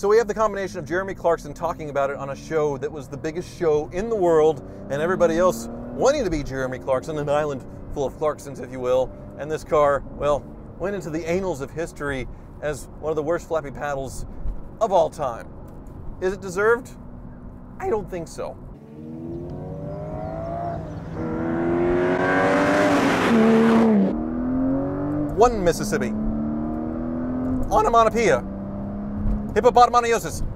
So we have the combination of Jeremy Clarkson talking about it on a show that was the biggest show in the world, and everybody else wanting to be Jeremy Clarkson, an island full of Clarksons, if you will. And this car, well, went into the annals of history as one of the worst flappy paddles of all time. Is it deserved? I don't think so. One Mississippi. Onomatopoeia. Hippopotamoniosis.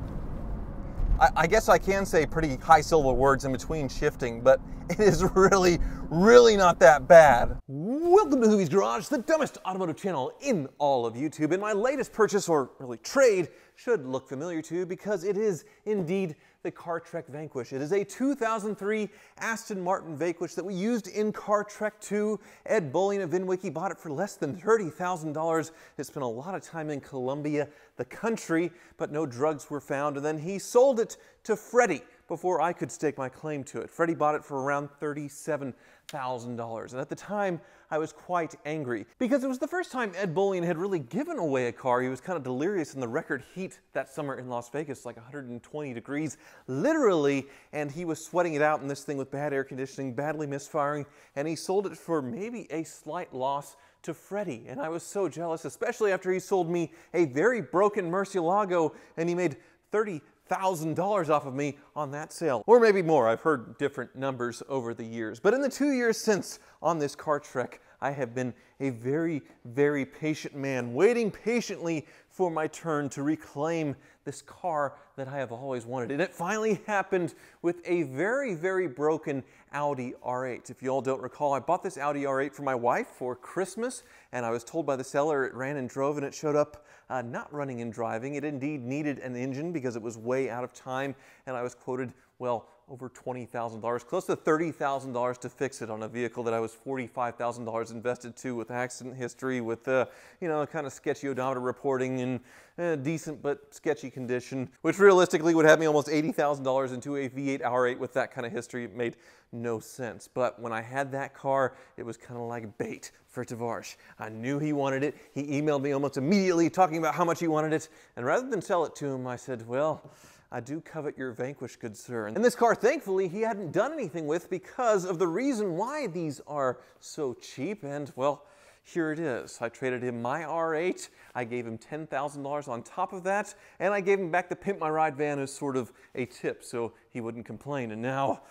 I, I guess I can say pretty high syllable words in between shifting, but it is really, really not that bad. Welcome to Hoovie's Garage, the dumbest automotive channel in all of YouTube. And my latest purchase, or really trade, should look familiar to you because it is indeed the Car Trek Vanquish. It is a 2003 Aston Martin Vanquish that we used in Car Trek 2. Ed Bolian of VinWiki bought it for less than $30,000. It spent a lot of time in Colombia, the country, but no drugs were found. And then he sold it to Freddie before I could stake my claim to it. Freddie bought it for around $37,000. And at the time, I was quite angry because it was the first time Ed Bolian had really given away a car. He was kind of delirious in the record heat that summer in Las Vegas, like 120 degrees, literally, and he was sweating it out in this thing with bad air conditioning, badly misfiring, and he sold it for maybe a slight loss to Freddie. And I was so jealous, especially after he sold me a very broken Murcielago and he made 30 thousand dollars off of me on that sale. Or maybe more i've heard different numbers over the years. But in the two years since on this car trek I have been a very, very patient man, waiting patiently for my turn to reclaim this car that I have always wanted. And it finally happened with a very, very broken Audi R8. If you all don't recall, I bought this Audi R8 for my wife for Christmas, and I was told by the seller it ran and drove, and it showed up uh, not running and driving. It indeed needed an engine because it was way out of time, and I was quoted, well, over $20,000, close to $30,000 to fix it on a vehicle that I was $45,000 invested to with accident history, with, uh, you know, kind of sketchy odometer reporting in uh, decent but sketchy condition, which realistically would have me almost $80,000 into a V8 R8 with that kind of history. It made no sense. But when I had that car, it was kind of like bait for Tavarish. I knew he wanted it. He emailed me almost immediately talking about how much he wanted it. And rather than sell it to him, I said, well, I do covet your vanquished good sir. And this car, thankfully, he hadn't done anything with because of the reason why these are so cheap. And, well, here it is. I traded him my R8. I gave him $10,000 on top of that. And I gave him back the Pimp My Ride van as sort of a tip so he wouldn't complain. And now,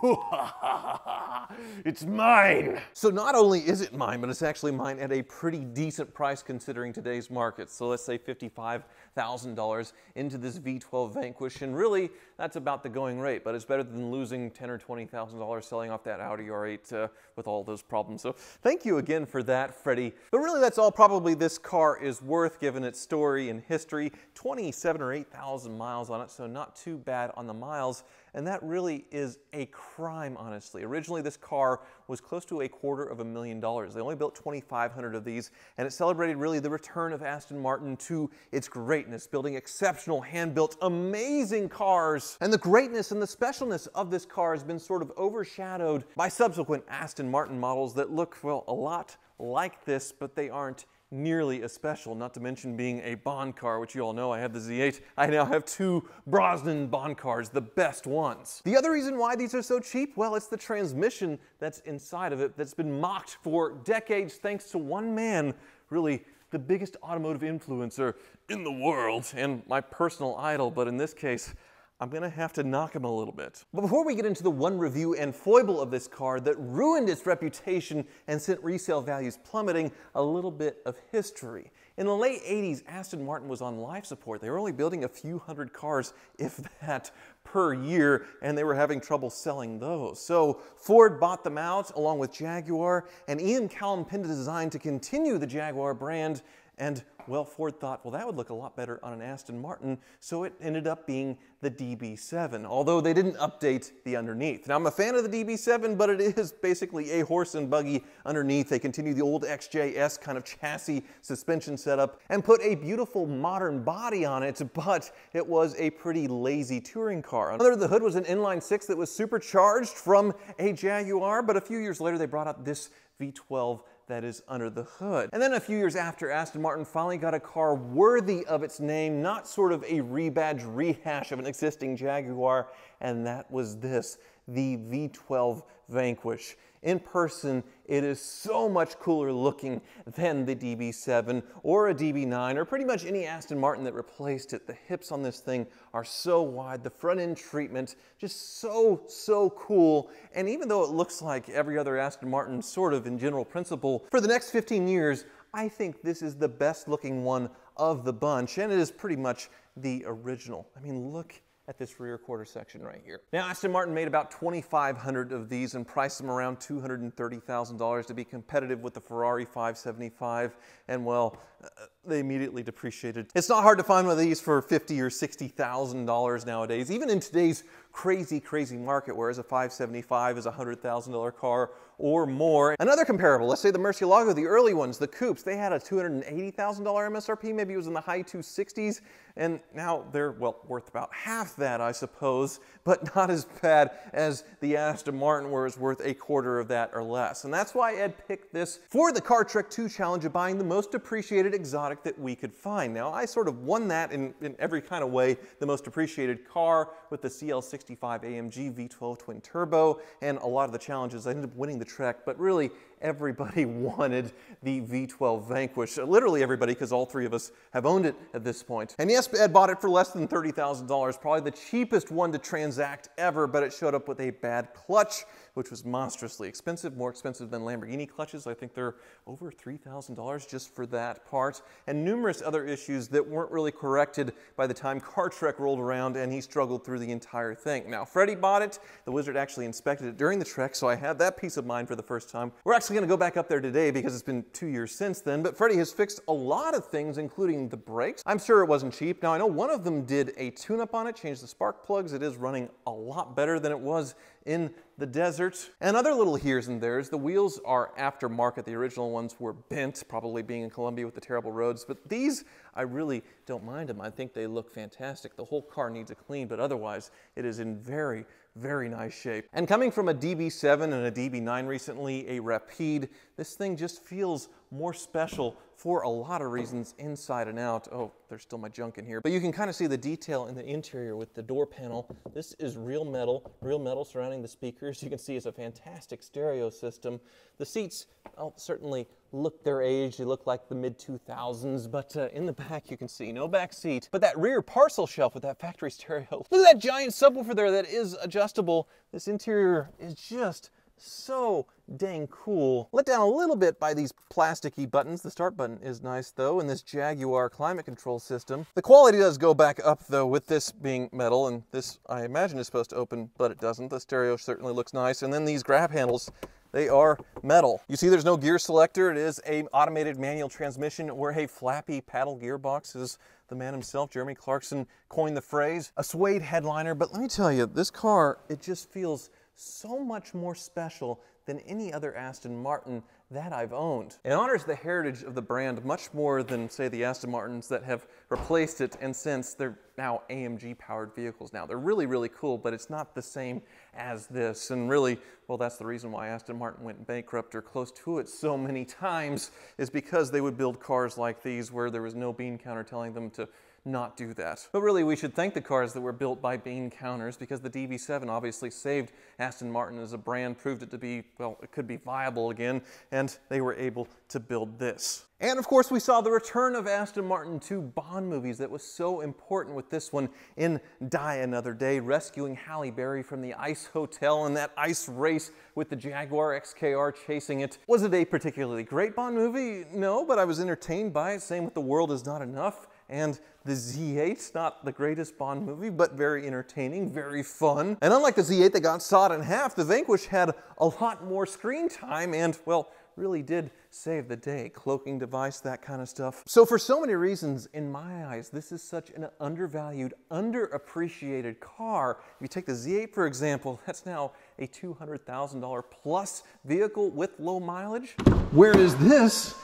it's mine. So not only is it mine, but it's actually mine at a pretty decent price considering today's market. So let's say $55,000 into this V12 Vanquish. And really, that's about the going rate, but it's better than losing ten or $20,000 selling off that Audi R8 uh, with all those problems. So thank you again for that, Freddie. But really, that's all probably this car is worth given its story and history. 27 or 8,000 miles on it, so not too bad on the miles. And that really is a crime, honestly. Originally, this car was close to a quarter of a million dollars. They only built 2,500 of these, and it celebrated really the return of Aston Martin to its greatness, building exceptional, hand-built, amazing cars. And the greatness and the specialness of this car has been sort of overshadowed by subsequent Aston Martin models that look, well, a lot like this, but they aren't nearly as special, not to mention being a Bond car, which you all know I have the Z8. I now have two Brosnan Bond cars, the best ones. The other reason why these are so cheap, well, it's the transmission that's inside of it that's been mocked for decades thanks to one man, really the biggest automotive influencer in the world and my personal idol, but in this case, I'm gonna have to knock him a little bit. But before we get into the one review and foible of this car that ruined its reputation and sent resale values plummeting, a little bit of history. In the late 80s, Aston Martin was on life support. They were only building a few hundred cars, if that, per year, and they were having trouble selling those. So Ford bought them out along with Jaguar, and Ian Callum pinned a design to continue the Jaguar brand and well, Ford thought, well, that would look a lot better on an Aston Martin, so it ended up being the DB7, although they didn't update the underneath. Now, I'm a fan of the DB7, but it is basically a horse and buggy underneath. They continue the old XJS kind of chassis suspension setup and put a beautiful modern body on it, but it was a pretty lazy touring car. Under the hood was an inline six that was supercharged from a Jaguar, but a few years later they brought out this V12 that is under the hood. And then a few years after, Aston Martin finally got a car worthy of its name, not sort of a rebadge rehash of an existing Jaguar, and that was this, the V12 Vanquish. In person, it is so much cooler looking than the DB7 or a DB9 or pretty much any Aston Martin that replaced it. The hips on this thing are so wide, the front end treatment just so, so cool. And even though it looks like every other Aston Martin sort of in general principle, for the next 15 years, I think this is the best looking one of the bunch and it is pretty much the original. I mean, look at this rear quarter section right here. Now, Aston Martin made about 2,500 of these and priced them around $230,000 to be competitive with the Ferrari 575. And well, uh, they immediately depreciated. It's not hard to find one of these for 50 or $60,000 nowadays, even in today's crazy, crazy market, whereas a 575 is a $100,000 car or more. Another comparable, let's say the Murcielago, the early ones, the coupes, they had a $280,000 MSRP, maybe it was in the high 260s, and now they're, well, worth about half that, I suppose, but not as bad as the Aston Martin, where it's worth a quarter of that or less. And that's why Ed picked this for the Car Trek 2 challenge of buying the most depreciated exotic that we could find. Now, I sort of won that in, in every kind of way, the most appreciated car with the CL65 AMG V12 twin turbo, and a lot of the challenges, I ended up winning the Trek, but really everybody wanted the V12 Vanquish. Literally everybody, because all three of us have owned it at this point. And yes, Ed bought it for less than $30,000, probably the cheapest one to transact ever, but it showed up with a bad clutch, which was monstrously expensive, more expensive than Lamborghini clutches. I think they're over $3,000 just for that part, and numerous other issues that weren't really corrected by the time Car Trek rolled around and he struggled through the entire thing. Now, Freddie bought it. The Wizard actually inspected it during the trek, so I had that peace of mind for the first time. We're actually going to go back up there today because it's been two years since then, but Freddie has fixed a lot of things, including the brakes. I'm sure it wasn't cheap. Now, I know one of them did a tune-up on it, changed the spark plugs. It is running a lot better than it was in the desert. And other little here's and there's. The wheels are aftermarket. The original ones were bent, probably being in Colombia with the terrible roads. But these, I really don't mind them. I think they look fantastic. The whole car needs a clean, but otherwise, it is in very, very nice shape. And coming from a DB7 and a DB9 recently, a Rapide, this thing just feels more special for a lot of reasons inside and out. Oh, there's still my junk in here. But you can kind of see the detail in the interior with the door panel. This is real metal, real metal surrounding the speakers. You can see it's a fantastic stereo system. The seats oh, certainly look their age. They look like the mid 2000s, but uh, in the back you can see no back seat. But that rear parcel shelf with that factory stereo. Look at that giant subwoofer there that is adjustable. This interior is just so dang cool. Let down a little bit by these plasticky buttons. The start button is nice though, and this Jaguar climate control system. The quality does go back up though with this being metal, and this I imagine is supposed to open, but it doesn't. The stereo certainly looks nice. And then these grab handles, they are metal. You see there's no gear selector. It is a automated manual transmission where a flappy paddle gearbox is the man himself, Jeremy Clarkson, coined the phrase. A suede headliner, but let me tell you, this car, it just feels so much more special than any other Aston Martin that I've owned. It honors the heritage of the brand much more than, say, the Aston Martins that have replaced it, and since they're now AMG-powered vehicles now. They're really, really cool, but it's not the same as this, and really, well, that's the reason why Aston Martin went bankrupt or close to it so many times, is because they would build cars like these where there was no bean counter telling them to not do that. But really, we should thank the cars that were built by bean counters because the DB7 obviously saved Aston Martin as a brand, proved it to be, well, it could be viable again, and they were able to build this. And of course, we saw the return of Aston Martin to Bond movies that was so important with this one in Die Another Day, rescuing Halle Berry from the ice hotel in that ice race with the Jaguar XKR chasing it. Was it a particularly great Bond movie? No, but I was entertained by it. Same with The World Is Not Enough and the Z8, not the greatest Bond movie, but very entertaining, very fun. And unlike the Z8 that got sawed in half, the Vanquish had a lot more screen time and, well, really did save the day. Cloaking device, that kind of stuff. So for so many reasons, in my eyes, this is such an undervalued, underappreciated car. If you take the Z8, for example, that's now a $200,000 plus vehicle with low mileage. Whereas this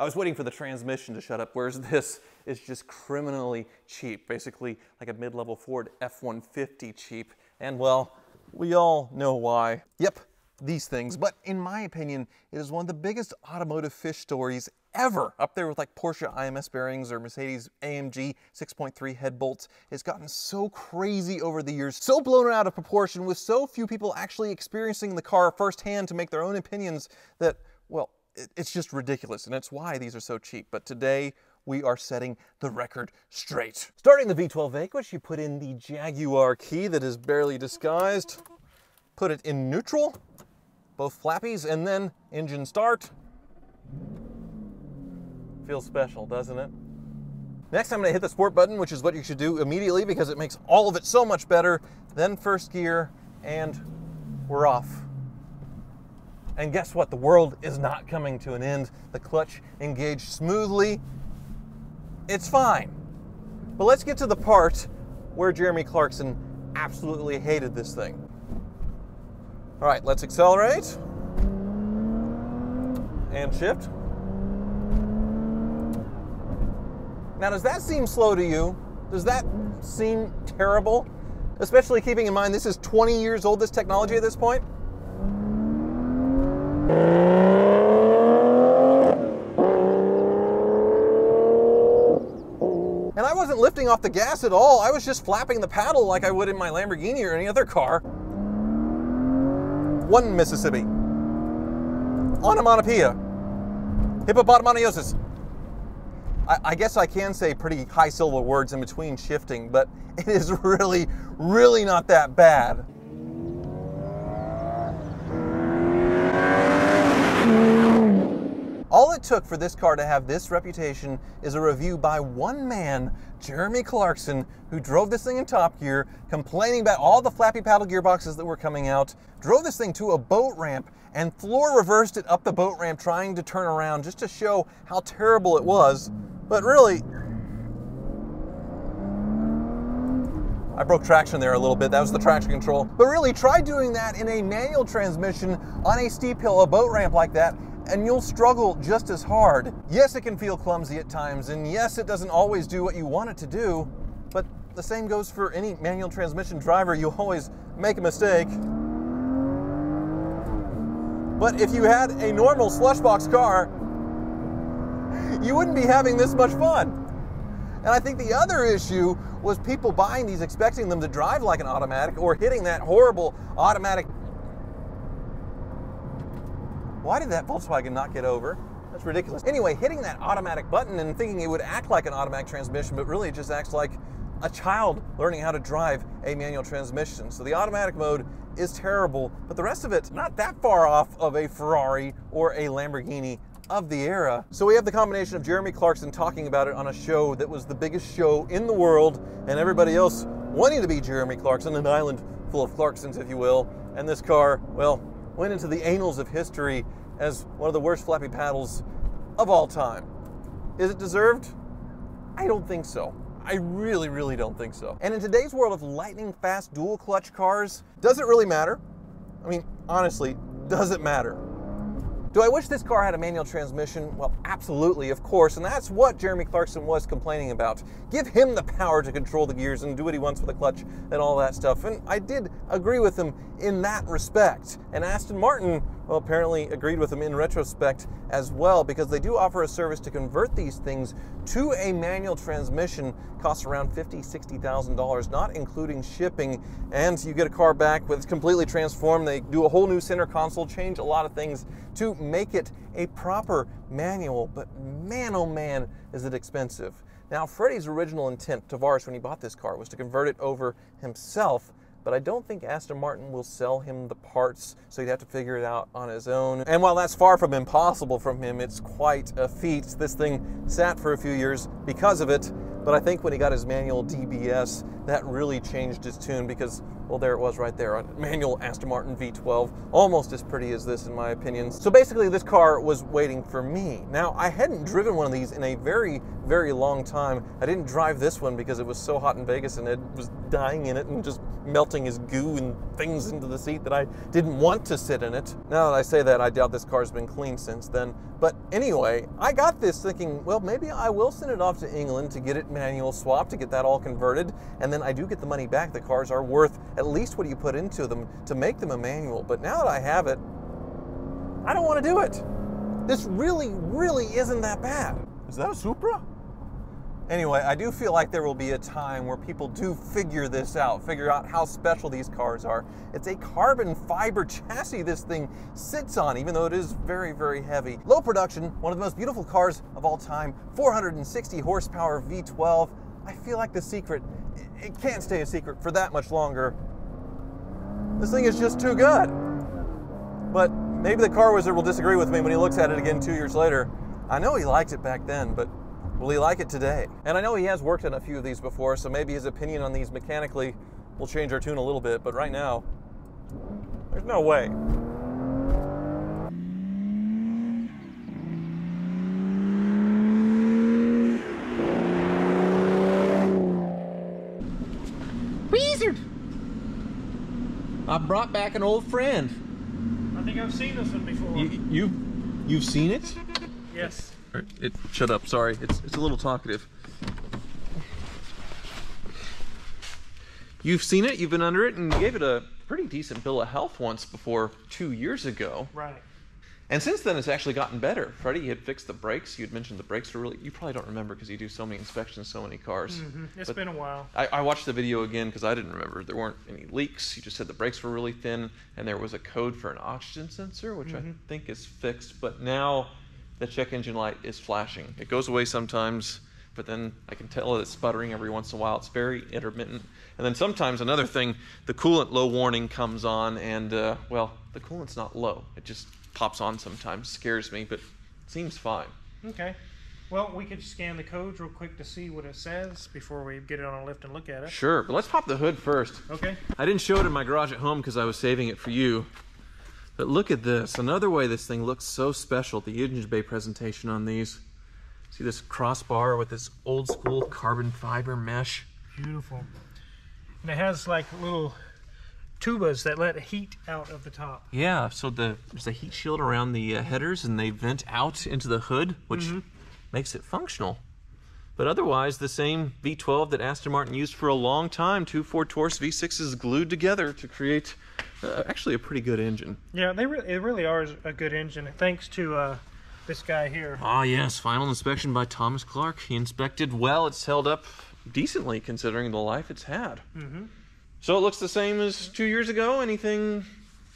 I was waiting for the transmission to shut up, whereas this is just criminally cheap, basically like a mid-level Ford F-150 cheap. And well, we all know why. Yep, these things, but in my opinion, it is one of the biggest automotive fish stories ever. Up there with like Porsche IMS bearings or Mercedes AMG 6.3 head bolts. It's gotten so crazy over the years, so blown out of proportion with so few people actually experiencing the car firsthand to make their own opinions that, well, it's just ridiculous. And it's why these are so cheap. But today, we are setting the record straight. Starting the V12 Vanquish, you put in the Jaguar key that is barely disguised, put it in neutral, both flappies, and then engine start. Feels special, doesn't it? Next, I'm gonna hit the sport button, which is what you should do immediately because it makes all of it so much better. Then first gear, and we're off. And guess what? The world is not coming to an end. The clutch engaged smoothly, it's fine. But let's get to the part where Jeremy Clarkson absolutely hated this thing. All right, let's accelerate and shift. Now, does that seem slow to you? Does that seem terrible? Especially keeping in mind this is 20 years old, this technology at this point? Wasn't lifting off the gas at all. I was just flapping the paddle like I would in my Lamborghini or any other car. One Mississippi. Onomatopoeia. Hippopotamoniosis. I, I guess I can say pretty high syllable words in between shifting, but it is really, really not that bad. All it took for this car to have this reputation is a review by one man, Jeremy Clarkson, who drove this thing in top gear, complaining about all the flappy paddle gearboxes that were coming out, drove this thing to a boat ramp, and floor reversed it up the boat ramp trying to turn around just to show how terrible it was. But really, I broke traction there a little bit. That was the traction control. But really, try doing that in a manual transmission on a steep hill, a boat ramp like that, and you'll struggle just as hard. Yes, it can feel clumsy at times, and yes, it doesn't always do what you want it to do, but the same goes for any manual transmission driver. You always make a mistake. But if you had a normal slushbox car, you wouldn't be having this much fun. And I think the other issue was people buying these expecting them to drive like an automatic or hitting that horrible automatic why did that Volkswagen not get over? That's ridiculous. Anyway, hitting that automatic button and thinking it would act like an automatic transmission, but really it just acts like a child learning how to drive a manual transmission. So the automatic mode is terrible, but the rest of it, not that far off of a Ferrari or a Lamborghini of the era. So we have the combination of Jeremy Clarkson talking about it on a show that was the biggest show in the world, and everybody else wanting to be Jeremy Clarkson, an island full of Clarksons, if you will. And this car, well, went into the annals of history as one of the worst flappy paddles of all time. Is it deserved? I don't think so. I really, really don't think so. And in today's world of lightning fast dual clutch cars, does it really matter? I mean, honestly, does it matter? Do I wish this car had a manual transmission? Well, absolutely, of course, and that's what Jeremy Clarkson was complaining about. Give him the power to control the gears and do what he wants with the clutch and all that stuff. And I did agree with him in that respect. And Aston Martin, well, apparently agreed with them in retrospect as well, because they do offer a service to convert these things to a manual transmission. Costs around $50,000, $60,000, not including shipping. And you get a car back with completely transformed. They do a whole new center console, change a lot of things to make it a proper manual, but man oh man is it expensive. Now Freddie's original intent, Tavarish, when he bought this car was to convert it over himself, but I don't think Aston Martin will sell him the parts, so he'd have to figure it out on his own. And while that's far from impossible from him, it's quite a feat. This thing sat for a few years because of it, but I think when he got his manual DBS, that really changed his tune because, well, there it was right there, a manual Aston Martin V12, almost as pretty as this in my opinion. So basically this car was waiting for me. Now, I hadn't driven one of these in a very, very long time. I didn't drive this one because it was so hot in Vegas and Ed was dying in it and just melting his goo and things into the seat that I didn't want to sit in it. Now that I say that, I doubt this car's been cleaned since then. But anyway, I got this thinking, well, maybe I will send it off to England to get it manual swap to get that all converted, and then I do get the money back. The cars are worth at least what you put into them to make them a manual. But now that I have it, I don't want to do it. This really, really isn't that bad. Is that a Supra? Anyway, I do feel like there will be a time where people do figure this out, figure out how special these cars are. It's a carbon fiber chassis this thing sits on, even though it is very, very heavy. Low production, one of the most beautiful cars of all time, 460 horsepower V12. I feel like the secret, it can't stay a secret for that much longer. This thing is just too good. But maybe the car wizard will disagree with me when he looks at it again two years later. I know he liked it back then, but Will he like it today? And I know he has worked on a few of these before, so maybe his opinion on these mechanically will change our tune a little bit, but right now, there's no way. I brought back an old friend. I think I've seen this one before. You, you you've seen it? yes. It shut up. Sorry, it's it's a little talkative. You've seen it. You've been under it, and you gave it a pretty decent bill of health once before two years ago. Right. And since then, it's actually gotten better. Freddie had fixed the brakes. You had mentioned the brakes were really. You probably don't remember because you do so many inspections, so many cars. hmm It's But been a while. I, I watched the video again because I didn't remember. There weren't any leaks. You just said the brakes were really thin, and there was a code for an oxygen sensor, which I think is fixed. But now the check engine light is flashing. It goes away sometimes, but then I can tell it's sputtering every once in a while. It's very intermittent. And then sometimes another thing, the coolant low warning comes on, and uh, well, the coolant's not low. It just pops on sometimes. Scares me, but seems fine. Okay. Well, we could scan the codes real quick to see what it says before we get it on a lift and look at it. Sure, but let's pop the hood first. Okay. I didn't show it in my garage at home because I was saving it for you. But look at this. Another way this thing looks so special, the engine bay presentation on these. See this crossbar with this old school carbon fiber mesh? Beautiful. And it has like little tubas that let heat out of the top. Yeah, so the there's a heat shield around the uh, headers and they vent out into the hood, which makes it functional. But otherwise, the same V12 that Aston Martin used for a long time, two Ford Taurus V6s glued together to create uh, actually a pretty good engine. Yeah, they re- it really are a good engine. Thanks to uh, this guy here. Ah, yes, final inspection by Thomas Clark. He inspected well. It's held up decently considering the life it's had. Mm-hmm. So it looks the same as two years ago. Anything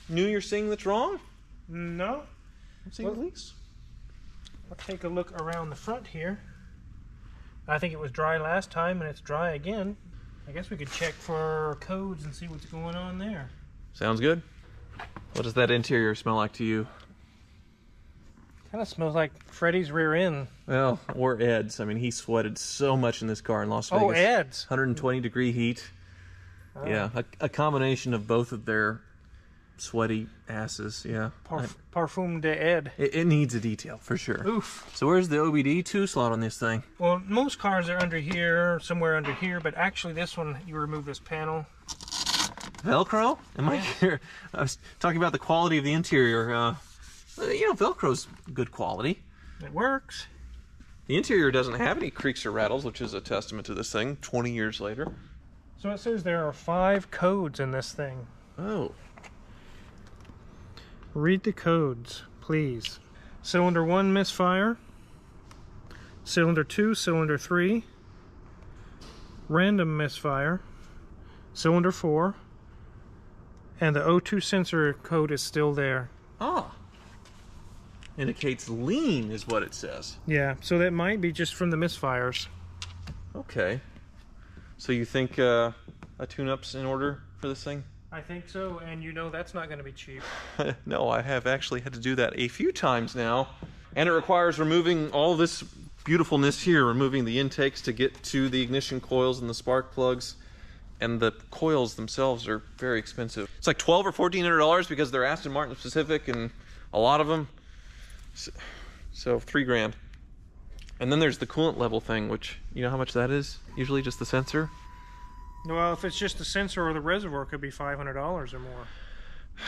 new you're seeing that's wrong? No. I'm seeing Well- leaks. I'll take a look around the front here. I think it was dry last time and it's dry again. I guess we could check for codes and see what's going on there. Sounds good. What does that interior smell like to you? Kind of smells like Freddie's rear end. Well, or Ed's. I mean, he sweated so much in this car in Las oh, Vegas. Oh, Ed's. 120 degree heat. Yeah, a, a combination of both of their sweaty asses. Yeah. Parf- Parfum de Ed. It, it needs a detail for sure. Oof. So where's the OBD2 slot on this thing? Well, most cars are under here, somewhere under here, but actually this one, you remove this panel. Velcro? Am I here? I was talking about the quality of the interior. Uh, you know, Velcro's good quality. It works. The interior doesn't have any creaks or rattles, which is a testament to this thing 20 years later. So it says there are five codes in this thing. Oh. Read the codes, please. Cylinder 1 misfire. Cylinder 2, cylinder 3. Random misfire. Cylinder 4. And the O2 sensor code is still there. Ah. Indicates lean is what it says. Yeah, so that might be just from the misfires. Okay. So you think uh, a tune-up's in order for this thing? I think so, and you know that's not going to be cheap. no, I have actually had to do that a few times now. And it requires removing all this beautifulness here, removing the intakes to get to the ignition coils and the spark plugs. And the coils themselves are very expensive. It's like twelve or fourteen hundred dollars because they're Aston Martin specific, and a lot of them. So, so three grand. And then there's the coolant level thing, which you know how much that is? Usually just the sensor. Well, if it's just the sensor or the reservoir, it could be $500 or more.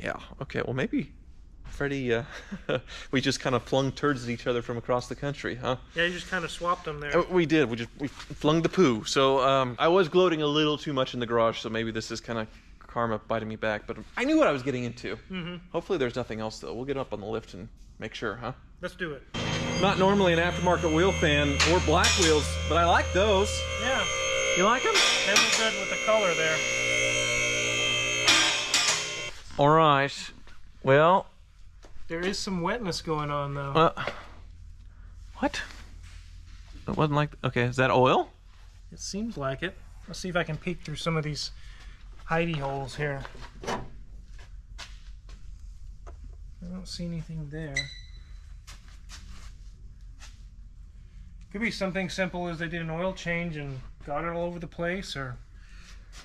Yeah. Okay. Well, maybe Freddie, uh, we just kind of flung turds at each other from across the country, huh? Yeah, you just kind of swapped them there. Uh, We did. We just we flung the poo. So um, I was gloating a little too much in the garage. So maybe this is kind of karma biting me back. But I knew what I was getting into. Mm-hmm. Hopefully, there's nothing else though. We'll get up on the lift and make sure, huh? Let's do it. Not normally an aftermarket wheel fan or black wheels, but I like those. Yeah, You like them? they look good with the color there. All right. Well, There is some wetness going on though. uh, what? It wasn't like. Okay, is that oil? It seems like it. Let's see if I can peek through some of these hidey holes here. I don't see anything there. Could be something simple as they did an oil change and got it all over the place, or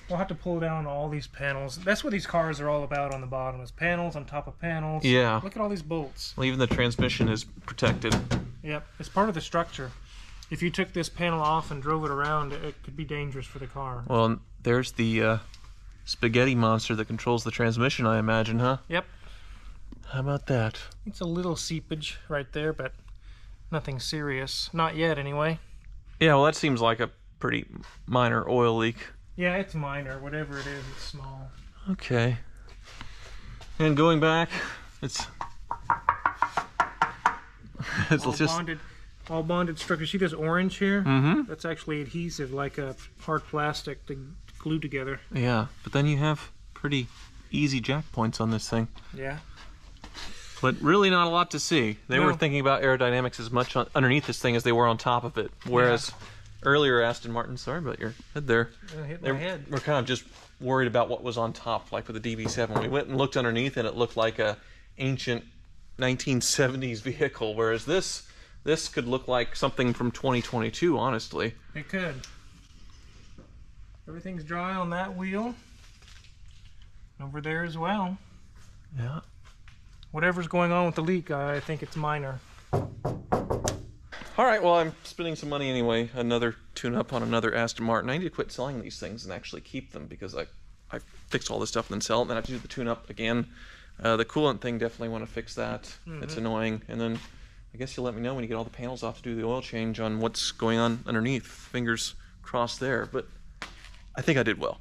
we'll have to pull down all these panels. That's what these cars are all about on the bottom, is panels on top of panels. Yeah. Look at all these bolts. Well, even the transmission is protected. Yep, it's part of the structure. If you took this panel off and drove it around, it could be dangerous for the car. Well, there's the uh, spaghetti monster that controls the transmission, I imagine, huh? Yep, How about that? it's a little seepage right there, but nothing serious. Not yet, anyway. Yeah, well, that seems like a pretty minor oil leak. Yeah, it's minor. Whatever it is, it's small. Okay. And going back, it's. it's All just. bonded, all bonded structure. See this orange here? Mm-hmm. That's actually adhesive, like a hard plastic to glue together. Yeah, but then you have pretty easy jack points on this thing. Yeah. But really not a lot to see. They were thinking about aerodynamics as much on, underneath this thing as they were on top of it. Whereas earlier, Aston Martin, sorry about your head there. It hit my head. We're kind of just worried about what was on top, like with the DB7. We went and looked underneath, and it looked like a ancient 1970s vehicle. Whereas this, this could look like something from 2022. Honestly, It could. Everything's dry on that wheel. Over there as well. yeah. Whatever's going on with the leak, I think it's minor. All right. Well, I'm spending some money anyway. Another tune-up on another Aston Martin. I need to quit selling these things and actually keep them because I, I fix all this stuff and then sell it. And then I have to do the tune-up again. Uh, the coolant thing definitely want to fix that. It's annoying. And then I guess you'll let me know when you get all the panels off to do the oil change on what's going on underneath. Fingers crossed there. But I think I did well.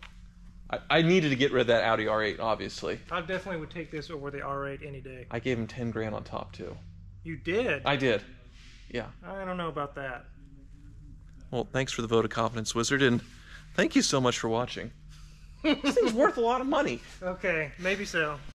I, I needed to get rid of that Audi R8, obviously. I definitely would take this over the R8 any day. I gave him 10 grand on top too. You did? I did. Yeah. I don't know about that. Well, thanks for the vote of confidence, Wizard, and thank you so much for watching. this thing's worth a lot of money. Okay, maybe so.